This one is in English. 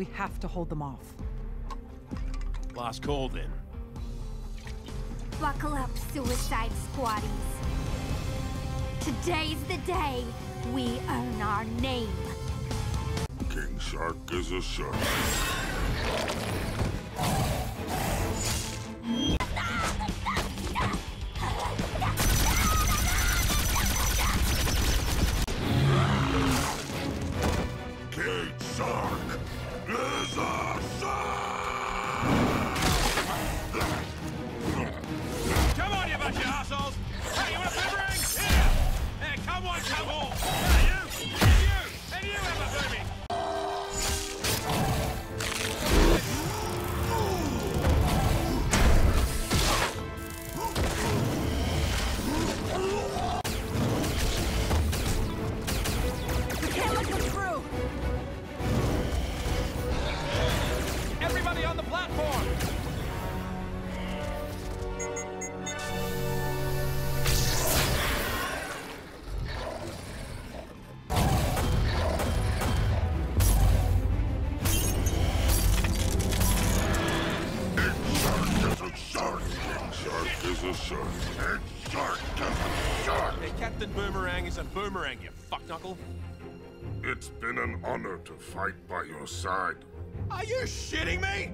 We have to hold them off. Last call then. Buckle up, suicide squaddies. Today's the day we earn our name. King Shark is a shark. Boomerang is a boomerang, you fuckknuckle. It's been an honor to fight by your side. Are you shitting me?